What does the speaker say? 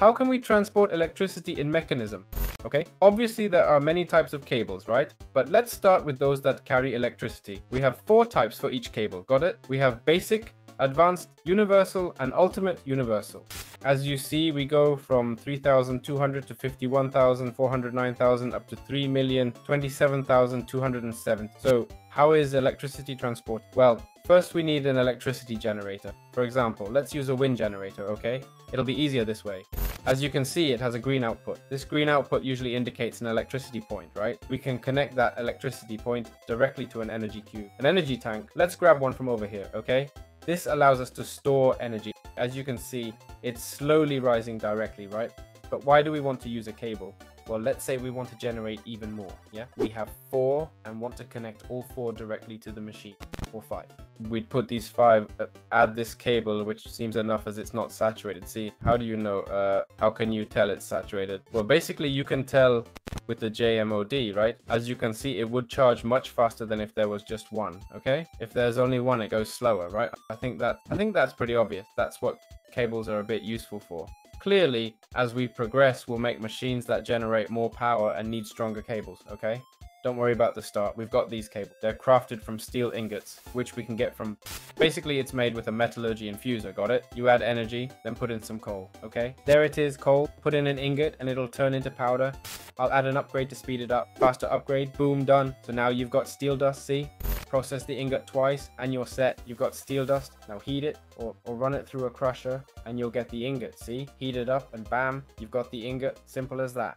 how can we transport electricity in Mekanism? Okay, obviously there are many types of cables, right? But let's start with those that carry electricity. We have four types for each cable, got it? We have basic, advanced, universal, and ultimate universal. As you see, we go from 3,200 to 51,000, 409,000 up to 3,027,207. So how is electricity transport? Well, first we need an electricity generator. For example, let's use a wind generator, okay? It'll be easier this way. As you can see, it has a green output. This green output usually indicates an electricity point, right? We can connect that electricity point directly to an energy cube. An energy tank, let's grab one from over here, okay? This allows us to store energy. As you can see, it's slowly rising directly, right? But why do we want to use a cable? Well, let's say we want to generate even more, yeah? We have four and want to connect all four directly to the machine, or five. We'd put these five, uh, add this cable, which seems enough as it's not saturated. See, how do you know, uh, how can you tell it's saturated? Well, basically you can tell with the JMOD, right? As you can see, it would charge much faster than if there was just one, okay? If there's only one, it goes slower, right? I think that, I think that's pretty obvious. That's what cables are a bit useful for. Clearly, as we progress, we'll make machines that generate more power and need stronger cables, okay? Don't worry about the start. We've got these cables. They're crafted from steel ingots, which we can get from... Basically, it's made with a metallurgy infuser, got it? You add energy, then put in some coal, okay? There it is, coal. Put in an ingot, and it'll turn into powder. I'll add an upgrade to speed it up. Faster upgrade, boom, done. So now you've got steel dust, see? process the ingot twice and you're set. You've got steel dust. Now heat it or, or run it through a crusher and you'll get the ingot. See? Heat it up and bam, you've got the ingot. Simple as that.